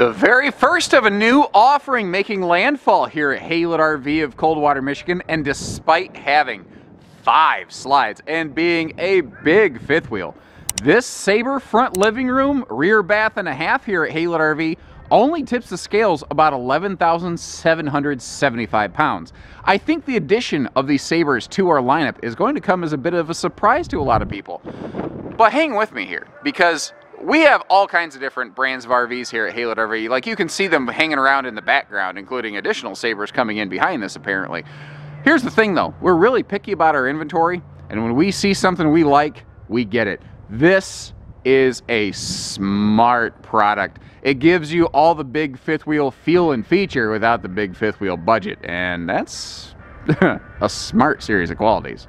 The very first of a new offering making landfall here at Haylett RV of Coldwater, Michigan, and despite having five slides and being a big fifth wheel, this Sabre front living room, rear bath and a half here at Haylett RV only tips the scales about 11,775 pounds. I think the addition of these Sabres to our lineup is going to come as a bit of a surprise to a lot of people. But hang with me here, because we have all kinds of different brands of RVs here at Haylett RV. Like you can see them hanging around in the background, including additional Sabres coming in behind this apparently. Here's the thing though, we're really picky about our inventory, and when we see something we like, we get it. This is a smart product. It gives you all the big fifth wheel feel and feature without the big fifth wheel budget, and that's a smart series of qualities.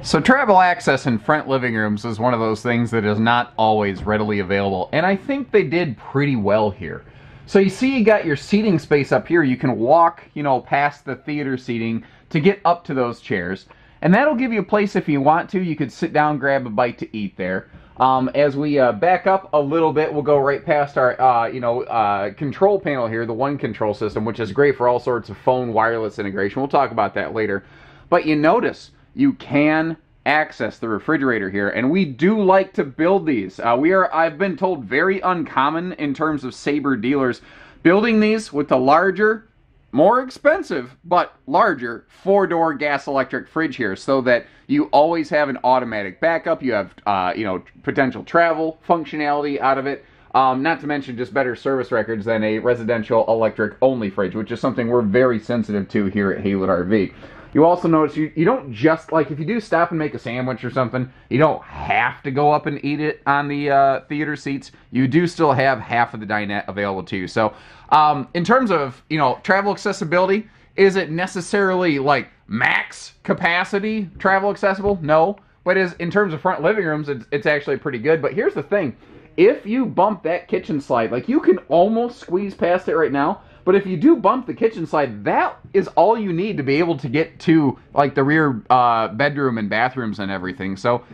So travel access in front living rooms is one of those things that is not always readily available, and I think they did pretty well here. So you see you got your seating space up here. You can walk, you know, past the theater seating to get up to those chairs. And that'll give you a place if you want to. You could sit down, grab a bite to eat there. Um, as we uh, back up a little bit, we'll go right past our, uh, you know, uh, control panel here, the one control system, which is great for all sorts of phone wireless integration. We'll talk about that later. But you notice you can access the refrigerator here, and we do like to build these. Uh, we are, I've been told, very uncommon in terms of Sabre dealers building these with the larger more expensive but larger four door gas electric fridge here so that you always have an automatic backup. You have uh, you know potential travel functionality out of it. Um, not to mention just better service records than a residential electric only fridge which is something we're very sensitive to here at Haylett RV you also notice you, you don't just like if you do stop and make a sandwich or something you don't have to go up and eat it on the uh, theater seats. You do still have half of the dinette available to you. So um, in terms of you know travel accessibility is it necessarily like max capacity travel accessible? No. But is in terms of front living rooms it's, it's actually pretty good. But here's the thing. If you bump that kitchen slide like you can almost squeeze past it right now but if you do bump the kitchen slide, that is all you need to be able to get to like the rear uh, bedroom and bathrooms and everything. So,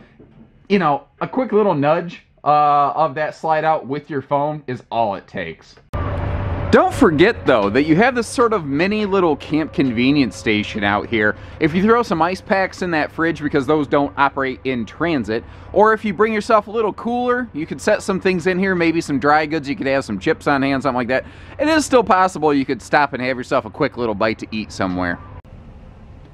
you know, a quick little nudge uh, of that slide out with your phone is all it takes. Don't forget though that you have this sort of mini little camp convenience station out here. If you throw some ice packs in that fridge because those don't operate in transit, or if you bring yourself a little cooler, you could set some things in here, maybe some dry goods, you could have some chips on hand, something like that. It is still possible you could stop and have yourself a quick little bite to eat somewhere.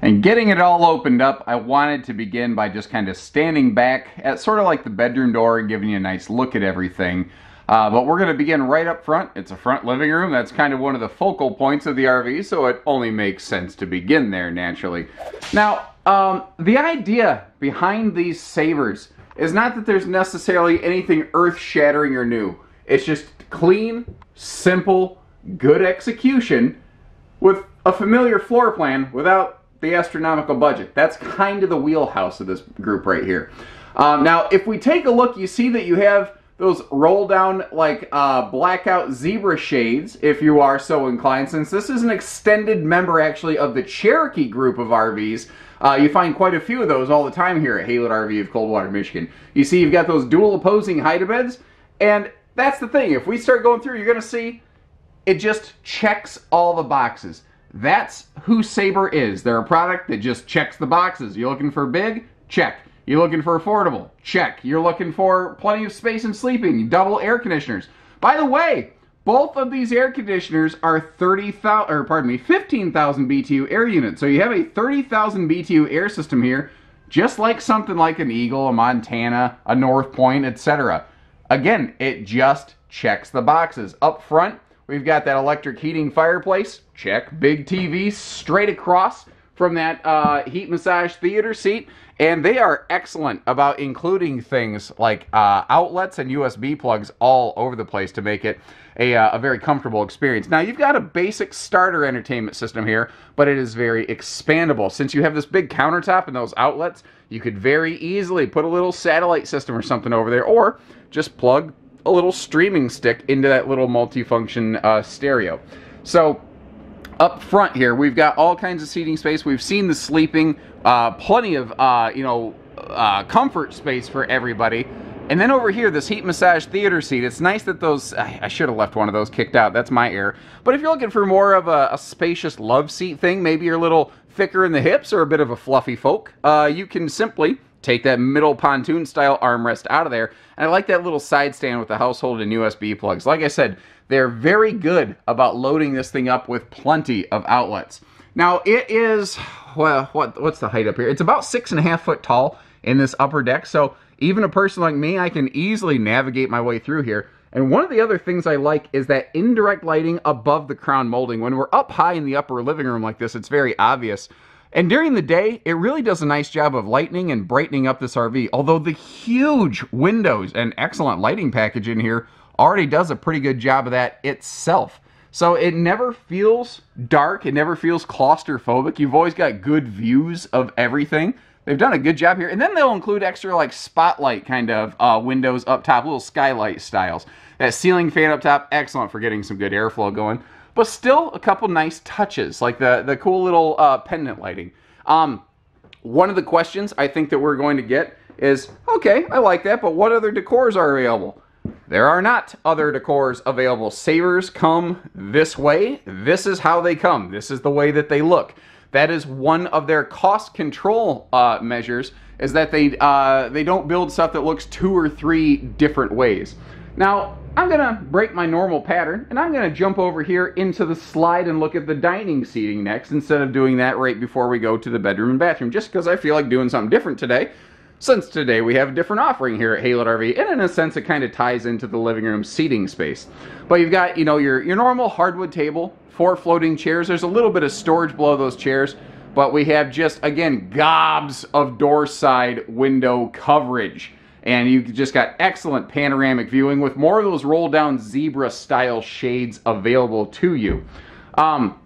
And getting it all opened up, I wanted to begin by just kind of standing back at sort of like the bedroom door and giving you a nice look at everything. Uh, but we're going to begin right up front. It's a front living room. That's kind of one of the focal points of the RV, so it only makes sense to begin there naturally. Now, um, the idea behind these Sabres is not that there's necessarily anything earth-shattering or new. It's just clean, simple, good execution with a familiar floor plan without the astronomical budget. That's kind of the wheelhouse of this group right here. Um, now, if we take a look, you see that you have those roll down like uh, blackout zebra shades if you are so inclined. Since this is an extended member actually of the Cherokee group of RVs, uh, you find quite a few of those all the time here at Haylett RV of Coldwater, Michigan. You see you've got those dual opposing hide-a-beds, and that's the thing. If we start going through, you're going to see it just checks all the boxes. That's who Sabre is. They're a product that just checks the boxes. You're looking for big? Check. You're looking for affordable? Check. You're looking for plenty of space and sleeping, double air conditioners. By the way, both of these air conditioners are 30,000 or pardon me, 15,000 BTU air units. So you have a 30,000 BTU air system here, just like something like an Eagle, a Montana, a North Point, etc. Again, it just checks the boxes. Up front, we've got that electric heating fireplace. Check. Big TV straight across from that uh, heat massage theater seat. And they are excellent about including things like uh, outlets and USB plugs all over the place to make it a, uh, a very comfortable experience. Now, you've got a basic starter entertainment system here, but it is very expandable. Since you have this big countertop and those outlets, you could very easily put a little satellite system or something over there, or just plug a little streaming stick into that little multifunction uh, stereo. So, up front here, we've got all kinds of seating space. We've seen the sleeping, uh, plenty of, uh, you know, uh, comfort space for everybody. And then over here, this heat massage theater seat, it's nice that those, I, should have left one of those kicked out, that's my error. But if you're looking for more of a, a spacious love seat thing, maybe you're a little thicker in the hips or a bit of a fluffy folk, uh, you can simply take that middle pontoon style armrest out of there. And I like that little side stand with the household and USB plugs. Like I said, they're very good about loading this thing up with plenty of outlets. Now it is, well, what what's the height up here? It's about six and a half foot tall in this upper deck. So even a person like me, I can easily navigate my way through here. And one of the other things I like is that indirect lighting above the crown molding. When we're up high in the upper living room like this, it's very obvious. And during the day, it really does a nice job of lightening and brightening up this RV. Although the huge windows and excellent lighting package in here already does a pretty good job of that itself. So it never feels dark. It never feels claustrophobic. You've always got good views of everything. They've done a good job here. And then they'll include extra like spotlight kind of uh, windows up top, little skylight styles. That ceiling fan up top, excellent for getting some good airflow going. But still a couple nice touches, like the, the cool little uh, pendant lighting. Um, one of the questions I think that we're going to get is, okay, I like that, but what other decors are available? There are not other decors available. Sabres come this way. This is how they come. This is the way that they look. That is one of their cost control uh, measures is that they uh, they don't build stuff that looks two or three different ways. Now, I'm gonna break my normal pattern and I'm gonna jump over here into the slide and look at the dining seating next instead of doing that right before we go to the bedroom and bathroom just because I feel like doing something different today since today we have a different offering here at Haylett RV, and in a sense it kind of ties into the living room seating space. But you've got, you know, your, your normal hardwood table, four floating chairs. There's a little bit of storage below those chairs, but we have just, again, gobs of door side window coverage. And you just got excellent panoramic viewing with more of those roll down zebra style shades available to you. Um,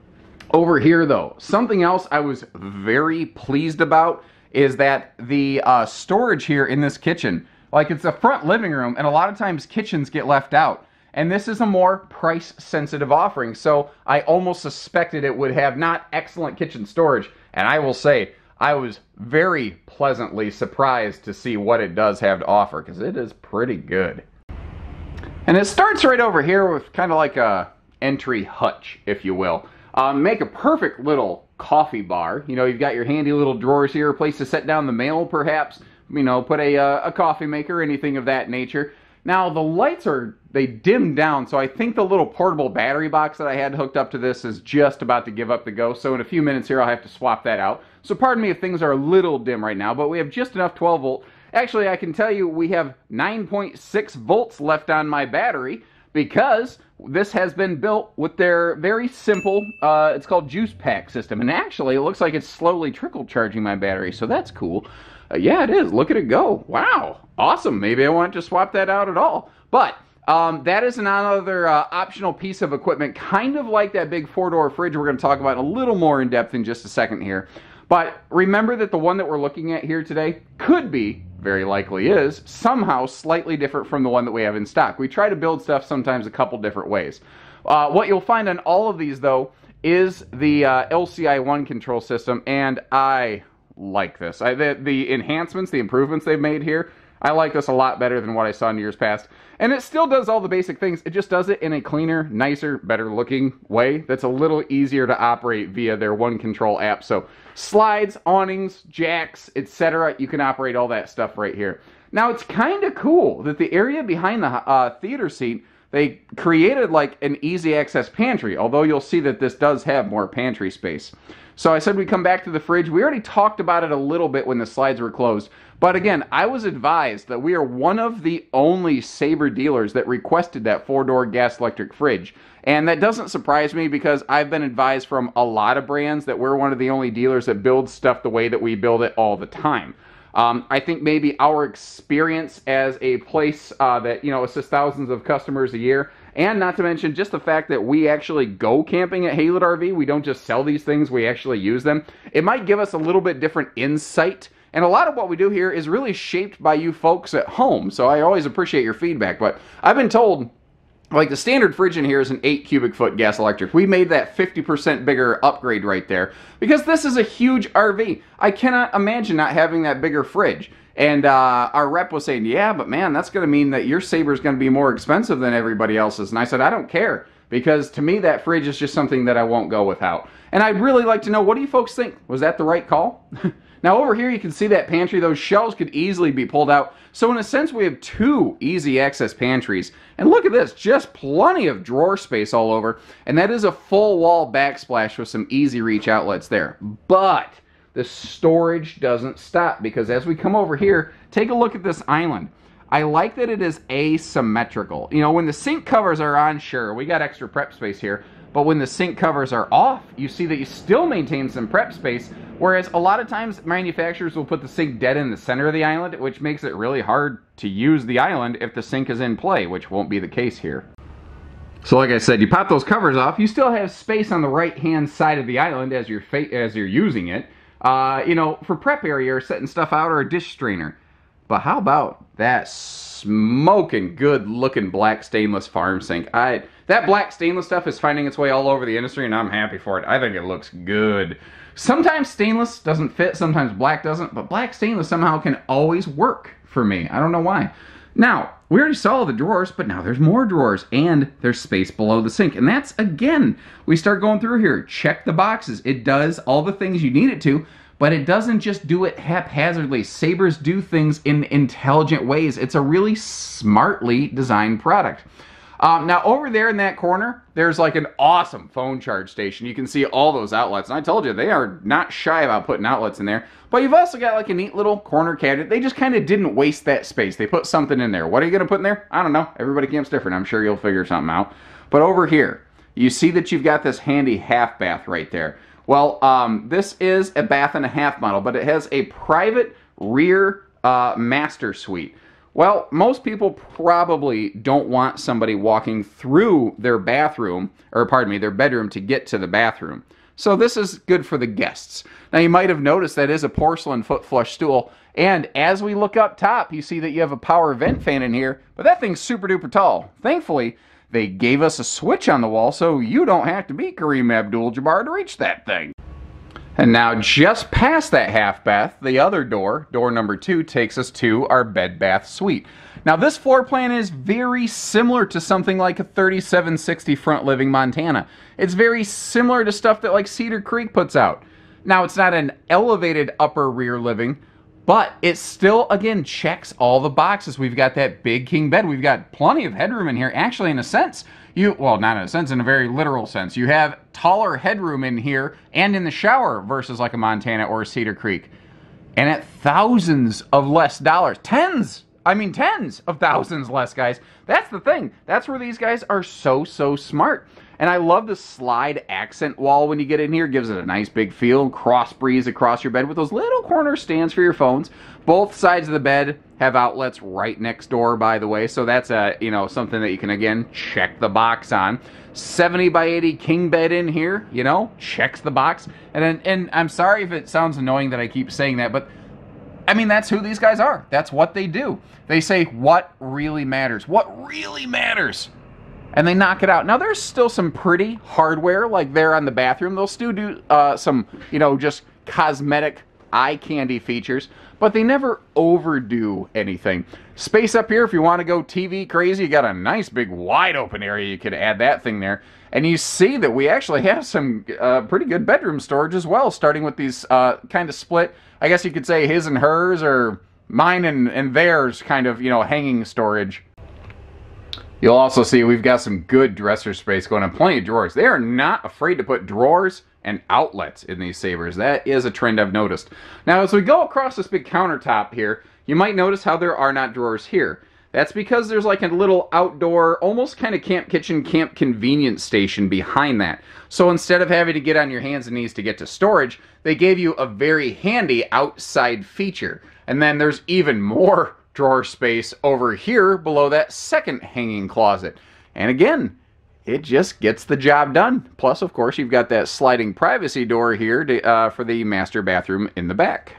over here though, something else I was very pleased about is that the uh, storage here in this kitchen, like it's a front living room, and a lot of times kitchens get left out. And this is a more price sensitive offering, so I almost suspected it would have not excellent kitchen storage. And I will say, I was very pleasantly surprised to see what it does have to offer, because it is pretty good. And it starts right over here with kind of like a entry hutch, if you will. Um, make a perfect little coffee bar. You know, you've got your handy little drawers here, a place to set down the mail, perhaps. You know, put a, uh, a coffee maker, anything of that nature. Now, the lights are, they dim down, so I think the little portable battery box that I had hooked up to this is just about to give up the ghost. So in a few minutes here, I'll have to swap that out. So pardon me if things are a little dim right now, but we have just enough 12 volt. Actually, I can tell you we have 9.6 volts left on my battery because this has been built with their very simple, uh, it's called juice pack system. And actually, it looks like it's slowly trickle charging my battery, so that's cool. Uh, yeah, it is. Look at it go. Wow. Awesome. Maybe I want to swap that out at all. But um, that is another uh, optional piece of equipment, kind of like that big four-door fridge we're going to talk about a little more in depth in just a second here. But remember that the one that we're looking at here today could be very likely is, somehow slightly different from the one that we have in stock. We try to build stuff sometimes a couple different ways. Uh, what you'll find on all of these, though, is the uh, LCI1 control system, and I like this. I, the, the enhancements, the improvements they've made here, I like this a lot better than what I saw in years past. And it still does all the basic things. It just does it in a cleaner, nicer, better looking way that's a little easier to operate via their one control app. So slides, awnings, jacks, etc. You can operate all that stuff right here. Now it's kind of cool that the area behind the uh, theater seat they created like an easy access pantry, although you'll see that this does have more pantry space. So I said we come back to the fridge. We already talked about it a little bit when the slides were closed. But again, I was advised that we are one of the only Sabre dealers that requested that four-door gas electric fridge. And that doesn't surprise me because I've been advised from a lot of brands that we're one of the only dealers that build stuff the way that we build it all the time. Um, I think maybe our experience as a place uh, that you know assists thousands of customers a year, and not to mention just the fact that we actually go camping at Haylett RV. We don't just sell these things; we actually use them. It might give us a little bit different insight. And a lot of what we do here is really shaped by you folks at home. So I always appreciate your feedback. But I've been told like the standard fridge in here is an 8 cubic foot gas electric. We made that 50% bigger upgrade right there because this is a huge RV. I cannot imagine not having that bigger fridge. And uh, our rep was saying, yeah, but man, that's going to mean that your Sabre is going to be more expensive than everybody else's. And I said, I don't care because to me, that fridge is just something that I won't go without. And I'd really like to know, what do you folks think? Was that the right call? now over here, you can see that pantry. Those shelves could easily be pulled out. So in a sense, we have two easy access pantries. And look at this, just plenty of drawer space all over. And that is a full wall backsplash with some easy reach outlets there. But the storage doesn't stop because as we come over here, take a look at this island. I like that it is asymmetrical. You know, when the sink covers are on, sure, we got extra prep space here. But when the sink covers are off, you see that you still maintain some prep space. Whereas a lot of times manufacturers will put the sink dead in the center of the island, which makes it really hard to use the island if the sink is in play, which won't be the case here. So like I said, you pop those covers off, you still have space on the right hand side of the island as you're, as you're using it uh, you know, for prep area or setting stuff out or a dish strainer. But how about that smoking good looking black stainless farm sink? I that black stainless stuff is finding its way all over the industry and I'm happy for it. I think it looks good. Sometimes stainless doesn't fit, sometimes black doesn't, but black stainless somehow can always work for me. I don't know why. Now, we already saw the drawers, but now there's more drawers and there's space below the sink. And that's, again, we start going through here. Check the boxes. It does all the things you need it to, but it doesn't just do it haphazardly. Sabres do things in intelligent ways. It's a really smartly designed product. Um, now over there in that corner, there's like an awesome phone charge station. You can see all those outlets. And I told you, they are not shy about putting outlets in there. But you've also got like a neat little corner cabinet. They just kind of didn't waste that space. They put something in there. What are you going to put in there? I don't know. Everybody camps different. I'm sure you'll figure something out. But over here, you see that you've got this handy half bath right there. Well, um, this is a bath and a half model, but it has a private rear uh, master suite. Well, most people probably don't want somebody walking through their bathroom, or pardon me, their bedroom to get to the bathroom. So this is good for the guests. Now you might have noticed that is a porcelain foot flush stool, and as we look up top, you see that you have a power vent fan in here, but that thing's super duper tall. Thankfully, they gave us a switch on the wall so you don't have to be Kareem Abdul-Jabbar to reach that thing. And now just past that half bath, the other door, door number two, takes us to our bed bath suite. Now this floor plan is very similar to something like a 3760 front living Montana. It's very similar to stuff that like Cedar Creek puts out. Now it's not an elevated upper rear living, but it still, again, checks all the boxes. We've got that big king bed. We've got plenty of headroom in here. Actually, in a sense, you, well, not in a sense, in a very literal sense, you have taller headroom in here and in the shower versus like a Montana or a Cedar Creek. And at thousands of less dollars, tens, I mean, tens of thousands less, guys. That's the thing. That's where these guys are so, so smart. And I love the slide accent wall when you get in here. Gives it a nice big feel. Cross breeze across your bed with those little corner stands for your phones. Both sides of the bed have outlets right next door, by the way. So that's a you know something that you can again check the box on. 70 by 80 king bed in here, you know, checks the box. And and I'm sorry if it sounds annoying that I keep saying that, but I mean that's who these guys are. That's what they do. They say what really matters. What really matters and they knock it out. Now there's still some pretty hardware like there on the bathroom. They'll still do uh, some, you know, just cosmetic eye candy features, but they never overdo anything. Space up here, if you want to go TV crazy, you got a nice big wide open area. You could add that thing there. And you see that we actually have some uh, pretty good bedroom storage as well, starting with these uh, kind of split, I guess you could say his and hers or mine and, and theirs kind of, you know, hanging storage. You'll also see we've got some good dresser space going on, plenty of drawers. They are not afraid to put drawers and outlets in these Sabres. That is a trend I've noticed. Now, as we go across this big countertop here, you might notice how there are not drawers here. That's because there's like a little outdoor, almost kind of camp kitchen, camp convenience station behind that. So instead of having to get on your hands and knees to get to storage, they gave you a very handy outside feature. And then there's even more drawer space over here below that second hanging closet. And again, it just gets the job done. Plus, of course, you've got that sliding privacy door here to, uh, for the master bathroom in the back.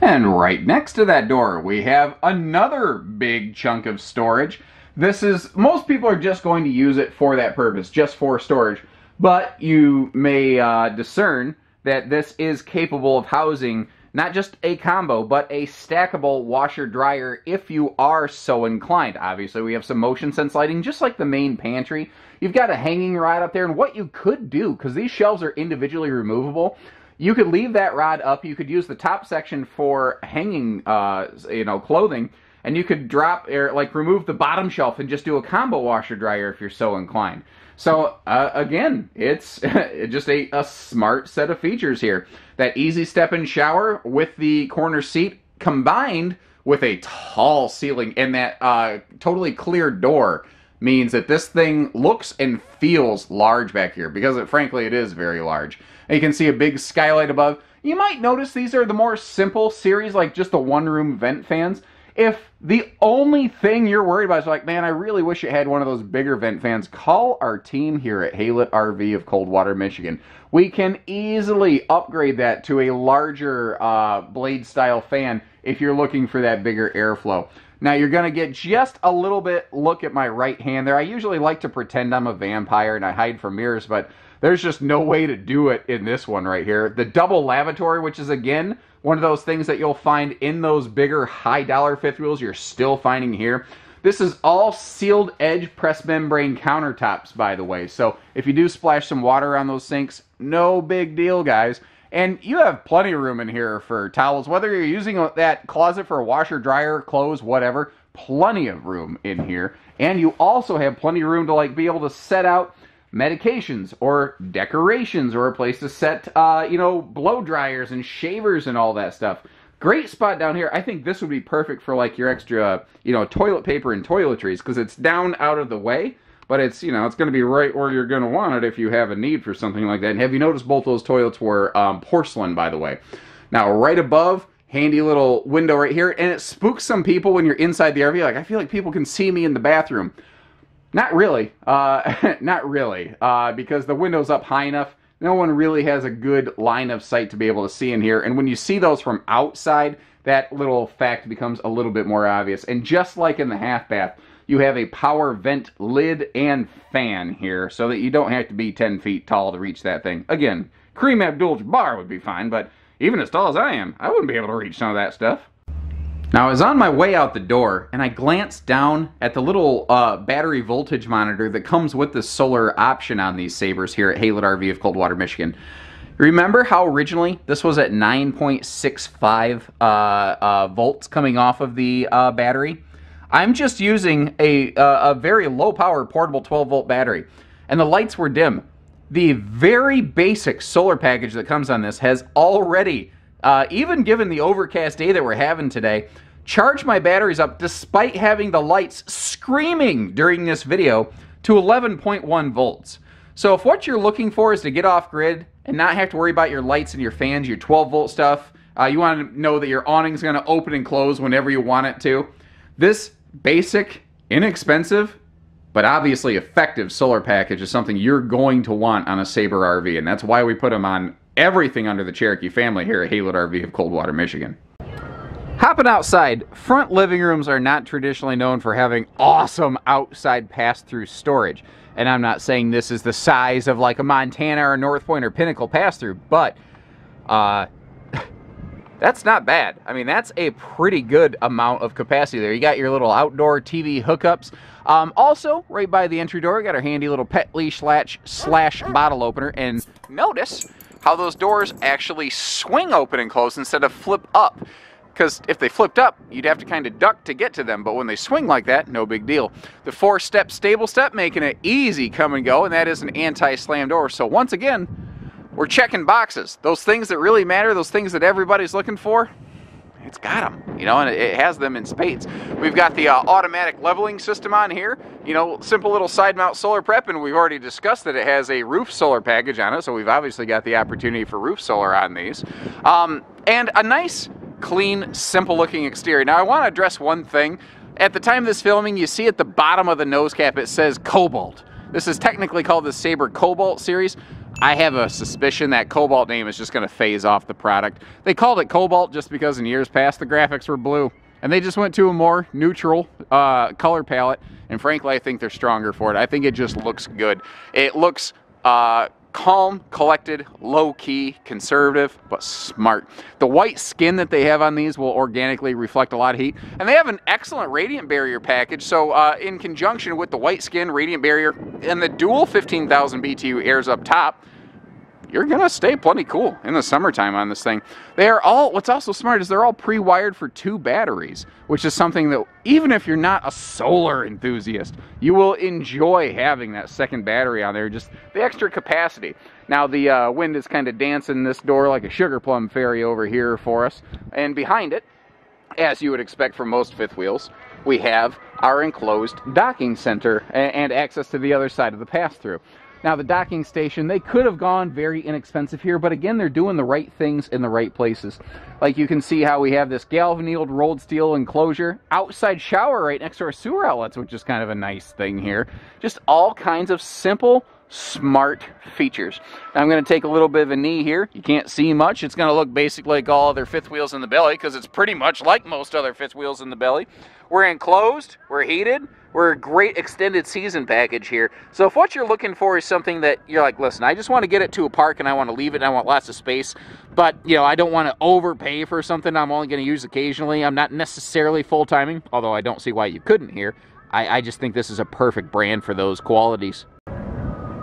And right next to that door, we have another big chunk of storage. This is, most people are just going to use it for that purpose, just for storage. But you may uh, discern that this is capable of housing not just a combo, but a stackable washer dryer if you are so inclined. Obviously, we have some motion sense lighting, just like the main pantry. You've got a hanging rod up there, and what you could do, because these shelves are individually removable, you could leave that rod up. You could use the top section for hanging, uh, you know, clothing, and you could drop or like remove the bottom shelf and just do a combo washer dryer if you're so inclined. So uh, again, it's just a, a smart set of features here. That easy step in shower with the corner seat combined with a tall ceiling and that uh, totally clear door means that this thing looks and feels large back here because it, frankly it is very large. And you can see a big skylight above. You might notice these are the more simple series like just the one room vent fans if the only thing you're worried about is like, man, I really wish it had one of those bigger vent fans, call our team here at Haylett RV of Coldwater, Michigan. We can easily upgrade that to a larger uh, blade style fan if you're looking for that bigger airflow. Now you're going to get just a little bit look at my right hand there. I usually like to pretend I'm a vampire and I hide from mirrors, but there's just no way to do it in this one right here. The double lavatory, which is again one of those things that you'll find in those bigger high dollar fifth wheels you're still finding here. This is all sealed edge press membrane countertops, by the way. So if you do splash some water on those sinks, no big deal, guys. And you have plenty of room in here for towels, whether you're using that closet for a washer, dryer, clothes, whatever. Plenty of room in here. And you also have plenty of room to like be able to set out medications or decorations or a place to set, uh, you know, blow dryers and shavers and all that stuff. Great spot down here. I think this would be perfect for like your extra, you know, toilet paper and toiletries because it's down out of the way, but it's, you know, it's going to be right where you're going to want it if you have a need for something like that. And have you noticed both those toilets were um, porcelain, by the way? Now, right above, handy little window right here, and it spooks some people when you're inside the RV. Like, I feel like people can see me in the bathroom. Not really. Uh, not really. Uh, because the window's up high enough. No one really has a good line of sight to be able to see in here. And when you see those from outside, that little fact becomes a little bit more obvious. And just like in the half bath, you have a power vent lid and fan here so that you don't have to be 10 feet tall to reach that thing. Again, Kareem Abdul-Jabbar would be fine, but even as tall as I am, I wouldn't be able to reach some of that stuff. Now I was on my way out the door and I glanced down at the little uh, battery voltage monitor that comes with the solar option on these Sabres here at Haylett RV of Coldwater, Michigan. Remember how originally this was at 9.65 uh, uh, volts coming off of the uh, battery? I'm just using a, uh, a very low power portable 12 volt battery and the lights were dim. The very basic solar package that comes on this has already uh, even given the overcast day that we're having today, charge my batteries up despite having the lights screaming during this video to 11.1 volts. So if what you're looking for is to get off grid and not have to worry about your lights and your fans, your 12 volt stuff, uh, you want to know that your awning is going to open and close whenever you want it to. This basic, inexpensive, but obviously effective solar package is something you're going to want on a Sabre RV, and that's why we put them on everything under the Cherokee family here at Haylett RV of Coldwater, Michigan. Hopping outside, front living rooms are not traditionally known for having awesome outside pass-through storage. And I'm not saying this is the size of like a Montana or North Point or Pinnacle pass-through, but uh, that's not bad. I mean, that's a pretty good amount of capacity there. You got your little outdoor TV hookups. Um, also, right by the entry door, we got our handy little pet leash latch slash bottle opener. And notice how those doors actually swing open and close instead of flip up. Because if they flipped up, you'd have to kind of duck to get to them. But when they swing like that, no big deal. The four-step stable step making it easy come and go, and that is an anti-slam door. So once again, we're checking boxes. Those things that really matter, those things that everybody's looking for, it's got them, you know, and it has them in spades. We've got the uh, automatic leveling system on here, you know, simple little side mount solar prep, and we've already discussed that it has a roof solar package on it, so we've obviously got the opportunity for roof solar on these. Um, and a nice, clean, simple looking exterior. Now, I want to address one thing. At the time of this filming, you see at the bottom of the nose cap, it says Cobalt. This is technically called the Sabre Cobalt series. I have a suspicion that Cobalt name is just going to phase off the product. They called it Cobalt just because in years past the graphics were blue. And they just went to a more neutral uh, color palette. And frankly, I think they're stronger for it. I think it just looks good. It looks uh, calm, collected, low key, conservative, but smart. The white skin that they have on these will organically reflect a lot of heat. And they have an excellent radiant barrier package. So, uh, in conjunction with the white skin, radiant barrier, and the dual 15,000 BTU airs up top, you're gonna stay plenty cool in the summertime on this thing. They are all, what's also smart is they're all pre-wired for two batteries, which is something that even if you're not a solar enthusiast, you will enjoy having that second battery on there, just the extra capacity. Now the uh, wind is kind of dancing this door like a sugar plum fairy over here for us, and behind it, as you would expect from most fifth wheels, we have our enclosed docking center and access to the other side of the pass-through. Now, the docking station, they could have gone very inexpensive here, but again, they're doing the right things in the right places. Like you can see how we have this galvanized rolled steel enclosure, outside shower right next to our sewer outlets, which is kind of a nice thing here. Just all kinds of simple, smart features. Now I'm going to take a little bit of a knee here. You can't see much. It's going to look basically like all other fifth wheels in the belly because it's pretty much like most other fifth wheels in the belly. We're enclosed, we're heated, we're a great extended season package here. So if what you're looking for is something that you're like, listen, I just want to get it to a park and I want to leave it and I want lots of space, but you know, I don't want to overpay for something I'm only going to use occasionally. I'm not necessarily full timing, although I don't see why you couldn't here. I, I just think this is a perfect brand for those qualities.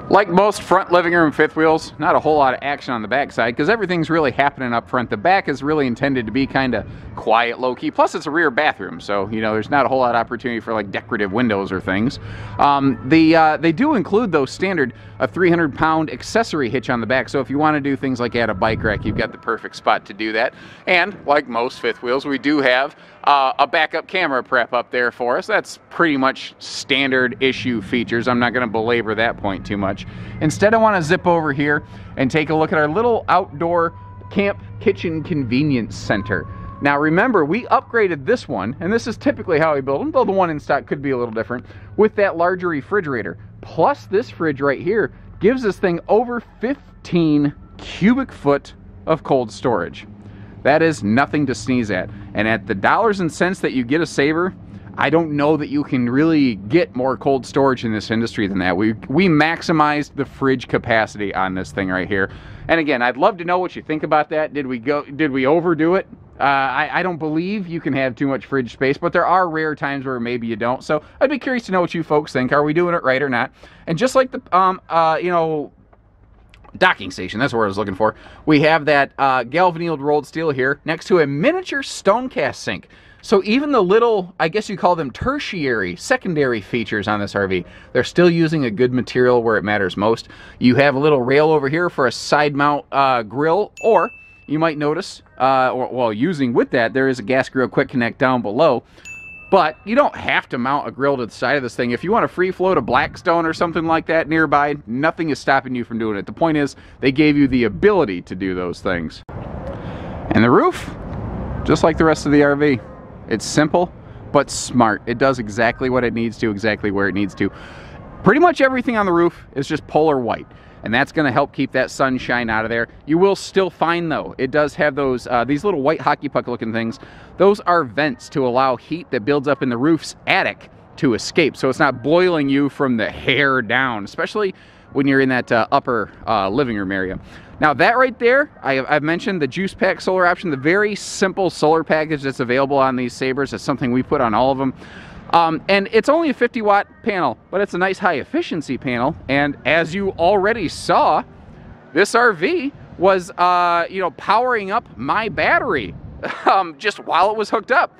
Like most front living room fifth wheels, not a whole lot of action on the back side because everything's really happening up front. The back is really intended to be kind of quiet, low key. Plus, it's a rear bathroom, so you know there's not a whole lot of opportunity for like decorative windows or things. Um, the uh, they do include though standard a 300 pound accessory hitch on the back. So if you want to do things like add a bike rack, you've got the perfect spot to do that. And like most fifth wheels, we do have uh, a backup camera prep up there for us. That's pretty much standard issue features. I'm not going to belabor that point too much. Instead, I want to zip over here and take a look at our little outdoor camp kitchen convenience center. Now remember, we upgraded this one, and this is typically how we build them, though the one in stock could be a little different, with that larger refrigerator. Plus this fridge right here gives this thing over 15 cubic foot of cold storage. That is nothing to sneeze at. And at the dollars and cents that you get a Sabre, I don't know that you can really get more cold storage in this industry than that. We we maximized the fridge capacity on this thing right here. And again, I'd love to know what you think about that. Did we go? Did we overdo it? Uh, I, I, don't believe you can have too much fridge space, but there are rare times where maybe you don't. So I'd be curious to know what you folks think. Are we doing it right or not? And just like the um uh you know docking station. That's what I was looking for. We have that uh, galvanized rolled steel here next to a miniature stone cast sink. So even the little, I guess you call them tertiary, secondary features on this RV, they're still using a good material where it matters most. You have a little rail over here for a side mount uh, grill, or you might notice, uh, or, while using with that, there is a gas grill quick connect down below but you don't have to mount a grill to the side of this thing. If you want to free float a Blackstone or something like that nearby, nothing is stopping you from doing it. The point is, they gave you the ability to do those things. And the roof, just like the rest of the RV, it's simple but smart. It does exactly what it needs to, exactly where it needs to. Pretty much everything on the roof is just polar white and that's going to help keep that sunshine out of there. You will still find though, it does have those uh, these little white hockey puck looking things. Those are vents to allow heat that builds up in the roof's attic to escape. So it's not boiling you from the hair down, especially when you're in that uh, upper uh, living room area. Now that right there, I, have mentioned the Juice Pack solar option, the very simple solar package that's available on these Sabres. It's something we put on all of them. Um, and it's only a 50 watt panel, but it's a nice high efficiency panel. And as you already saw, this RV was, uh, you know, powering up my battery um, just while it was hooked up.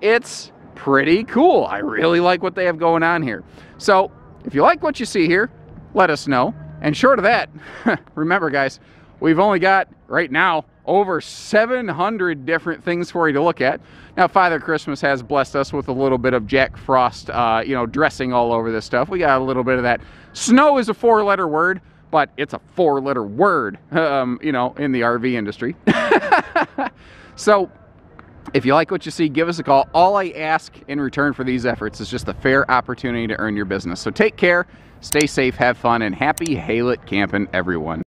It's pretty cool. I really like what they have going on here. So if you like what you see here, let us know. And short of that, remember guys, we've only got right now over 700 different things for you to look at. Now, Father Christmas has blessed us with a little bit of Jack Frost, uh, you know, dressing all over this stuff. We got a little bit of that. Snow is a four-letter word, but it's a four-letter word, um, you know, in the RV industry. so, if you like what you see, give us a call. All I ask in return for these efforts is just a fair opportunity to earn your business. So take care, stay safe, have fun, and happy Haylett camping, everyone.